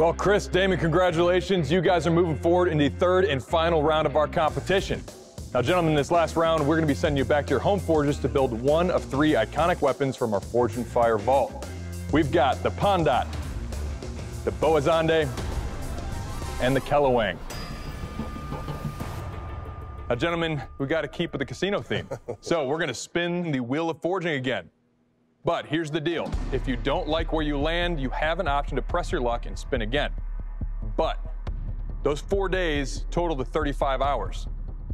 Well, Chris, Damon, congratulations. You guys are moving forward in the third and final round of our competition. Now, gentlemen, in this last round, we're going to be sending you back to your home forges to build one of three iconic weapons from our Forged in Fire vault. We've got the Pandat, the Boazande, and the Kelawang. Now, gentlemen, we got to keep with the casino theme. so we're going to spin the wheel of forging again. But here's the deal. If you don't like where you land, you have an option to press your luck and spin again. But those four days total to 35 hours.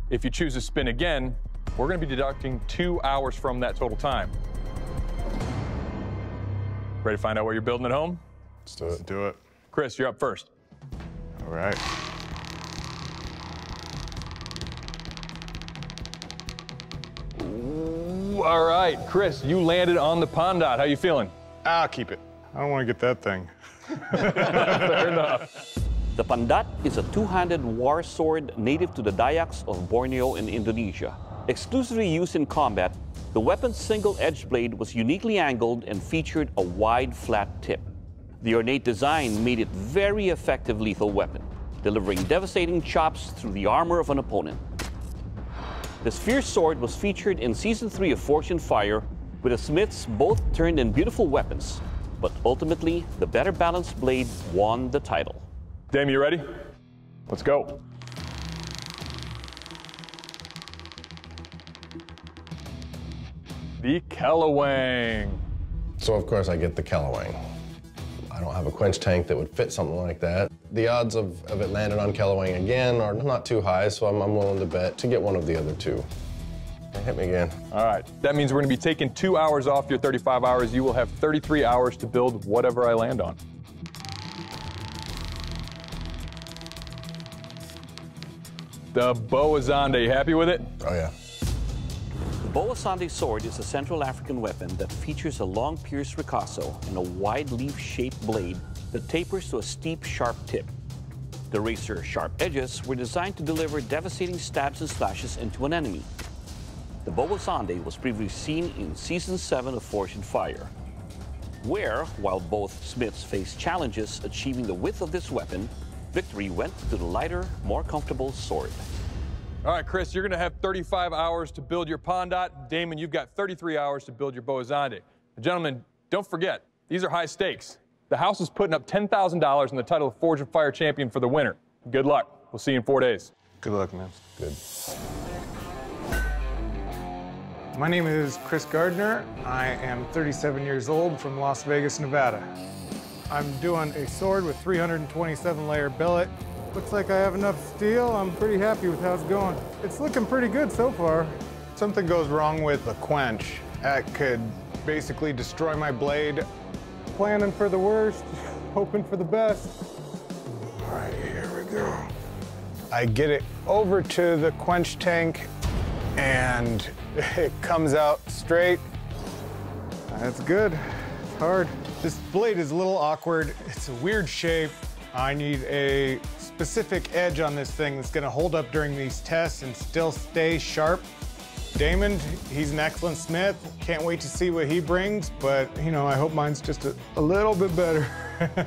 If you choose to spin again, we're going to be deducting two hours from that total time. Ready to find out what you're building at home? Let's do it. Let's do it. Chris, you're up first. All right. Ooh, all right, Chris, you landed on the Pandat. How you feeling? I'll keep it. I don't want to get that thing. Fair enough. The Pandat is a two-handed war sword native to the Dayaks of Borneo in Indonesia. Exclusively used in combat, the weapon's single-edged blade was uniquely angled and featured a wide, flat tip. The ornate design made it a very effective lethal weapon, delivering devastating chops through the armor of an opponent. This fierce sword was featured in Season 3 of Forged in Fire, with the smiths both turned in beautiful weapons, but ultimately, the better balanced blade won the title. Dame, you ready? Let's go. The Kelawang. So of course I get the Kelawang. I don't have a quench tank that would fit something like that. The odds of, of it landing on Kelawang again are not too high, so I'm, I'm willing to bet to get one of the other two. Hit me again. All right. That means we're going to be taking two hours off your 35 hours. You will have 33 hours to build whatever I land on. The Boazande, you happy with it? Oh yeah. The Boasande sword is a Central African weapon that features a long pierced ricasso and a wide leaf-shaped blade that tapers to a steep, sharp tip. The razor sharp edges were designed to deliver devastating stabs and slashes into an enemy. The Boasande was previously seen in Season 7 of Forged in Fire, where, while both smiths faced challenges achieving the width of this weapon, victory went to the lighter, more comfortable sword. All right, Chris, you're going to have 35 hours to build your Pandat. Damon, you've got 33 hours to build your Boazande. Gentlemen, don't forget, these are high stakes. The house is putting up $10,000 in the title of Forged in Fire champion for the winner. Good luck. We'll see you in four days. Good luck, man. Good. My name is Chris Gardner. I am 37 years old from Las Vegas, Nevada. I'm doing a sword with 327 layer billet. Looks like I have enough steel. I'm pretty happy with how it's going. It's looking pretty good so far. Something goes wrong with the quench. That could basically destroy my blade. Planning for the worst, hoping for the best. All right, here we go. I get it over to the quench tank and it comes out straight. That's good. It's hard. This blade is a little awkward. It's a weird shape. I need a specific edge on this thing that's gonna hold up during these tests and still stay sharp. Damon, he's an excellent smith. Can't wait to see what he brings, but you know, I hope mine's just a, a little bit better.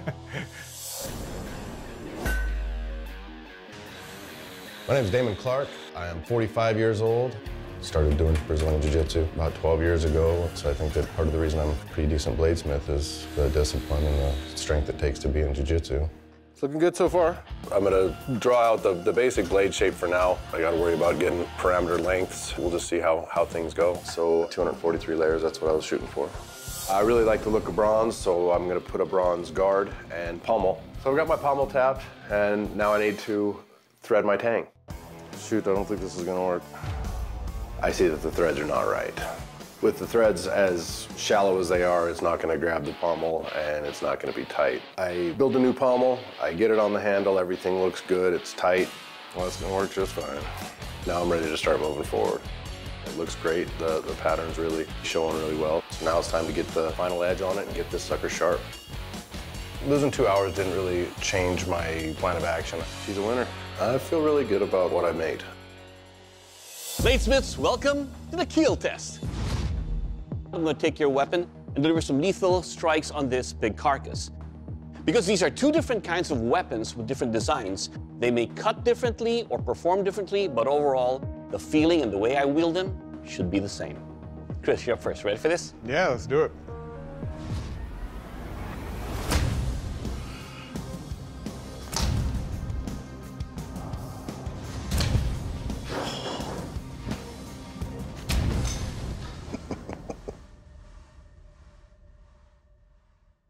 My name is Damon Clark. I am 45 years old. Started doing Brazilian Jiu-Jitsu about 12 years ago, so I think that part of the reason I'm a pretty decent bladesmith is the discipline and the strength it takes to be in Jiu-Jitsu. It's looking good so far. I'm gonna draw out the, the basic blade shape for now. I gotta worry about getting parameter lengths. We'll just see how, how things go. So 243 layers, that's what I was shooting for. I really like the look of bronze, so I'm gonna put a bronze guard and pommel. So I've got my pommel tapped, and now I need to thread my tang. Shoot, I don't think this is gonna work. I see that the threads are not right. With the threads as shallow as they are, it's not gonna grab the pommel and it's not gonna be tight. I build a new pommel, I get it on the handle, everything looks good, it's tight. Well, it's gonna work just fine. Now I'm ready to start moving forward. It looks great, the, the pattern's really showing really well. So now it's time to get the final edge on it and get this sucker sharp. Losing two hours didn't really change my plan of action. She's a winner. I feel really good about what I made. Bladesmiths, welcome to the keel test. I'm going to take your weapon and deliver some lethal strikes on this big carcass. Because these are two different kinds of weapons with different designs, they may cut differently or perform differently, but overall, the feeling and the way I wield them should be the same. Chris, you're up first. Ready for this? Yeah, let's do it.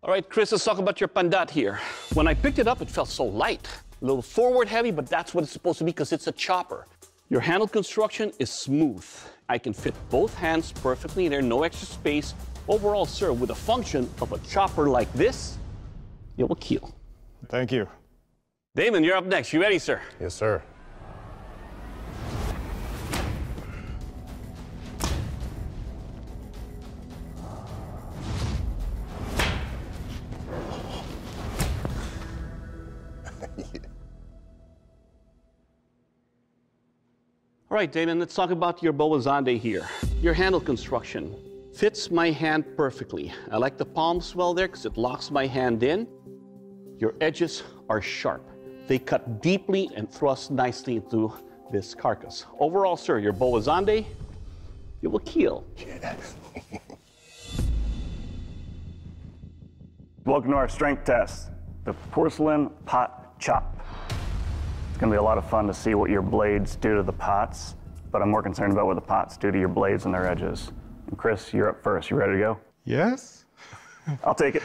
All right, Chris, let's talk about your Pandat here. When I picked it up, it felt so light. A little forward heavy, but that's what it's supposed to be because it's a chopper. Your handle construction is smooth. I can fit both hands perfectly in there, no extra space. Overall, sir, with the function of a chopper like this, it will keel. Thank you. Damon, you're up next. You ready, sir? Yes, sir. Right, Damon, let's talk about your Boa Zonde here. Your handle construction fits my hand perfectly. I like the palm swell there because it locks my hand in. Your edges are sharp. They cut deeply and thrust nicely into this carcass. Overall, sir, your Boa Zonde, it will keel. Welcome to our strength test, the porcelain pot chop. It's gonna be a lot of fun to see what your blades do to the pots, but I'm more concerned about what the pots do to your blades and their edges. And Chris, you're up first. You ready to go? Yes? I'll take it.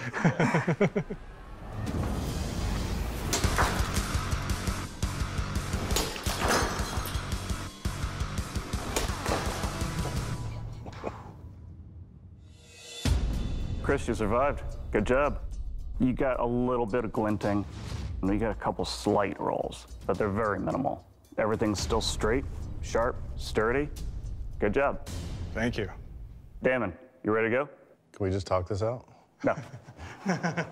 Chris, you survived. Good job. You got a little bit of glinting, and you got a couple slight rolls, but they're very minimal. Everything's still straight, sharp, sturdy. Good job. Thank you. Damon, you ready to go? Can we just talk this out? No.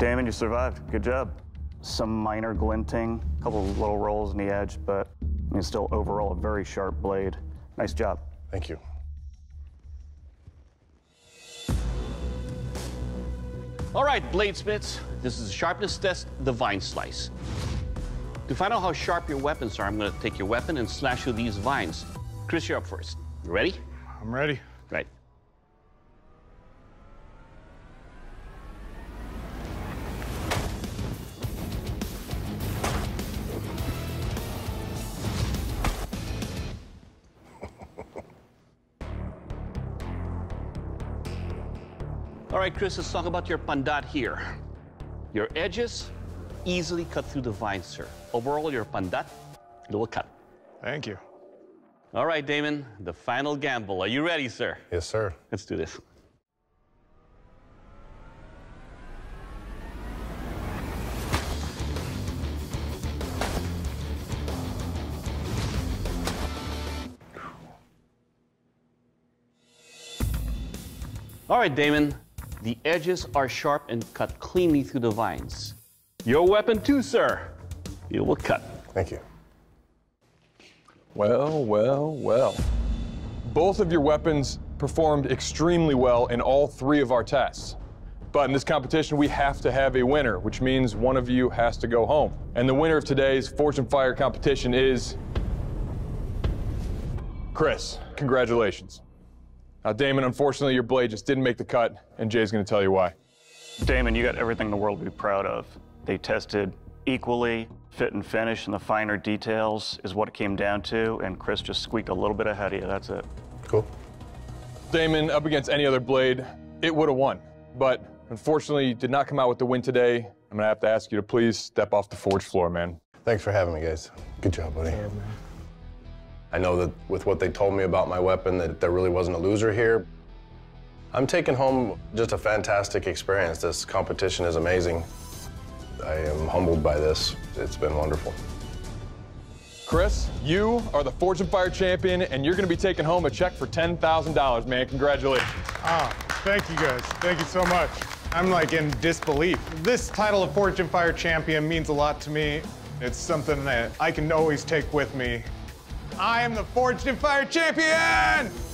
Damon, you survived. Good job. Some minor glinting, a couple of little rolls in the edge, but I mean, still overall a very sharp blade. Nice job. Thank you. All right, bladesmiths, this is a sharpness test, the vine slice. To find out how sharp your weapons are, I'm gonna take your weapon and slash through these vines. Chris, you're up first. You ready? I'm ready. Right. All right, Chris, let's talk about your pandat here. Your edges easily cut through the vine, sir. Overall, your pandat, it will cut. Thank you. All right, Damon, the final gamble. Are you ready, sir? Yes, sir. Let's do this. All right, Damon, the edges are sharp and cut cleanly through the vines. Your weapon too, sir. It will cut. Thank you. Well, well, well. Both of your weapons performed extremely well in all three of our tests. But in this competition, we have to have a winner, which means one of you has to go home. And the winner of today's Forged in Fire competition is Chris. Congratulations. Now, Damon, unfortunately, your blade just didn't make the cut, and Jay's going to tell you why. Damon, you got everything in the world to be proud of. They tested equally, fit and finish, and the finer details is what it came down to, and Chris just squeaked a little bit ahead of you. That's it. Cool. Damon, up against any other blade, it would have won. But unfortunately, you did not come out with the win today. I'm going to have to ask you to please step off the forge floor, man. Thanks for having me, guys. Good job, buddy. I know that with what they told me about my weapon, that there really wasn't a loser here. I'm taking home just a fantastic experience. This competition is amazing. I am humbled by this. It's been wonderful. Chris, you are the Forged in Fire champion, and you're going to be taking home a check for $10,000, man. Congratulations. Ah, Thank you guys. Thank you so much. I'm like in disbelief. This title of Forged in Fire champion means a lot to me. It's something that I can always take with me. I am the Forged in Fire champion!